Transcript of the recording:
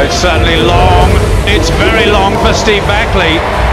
It's certainly long. It's very long for Steve Backley.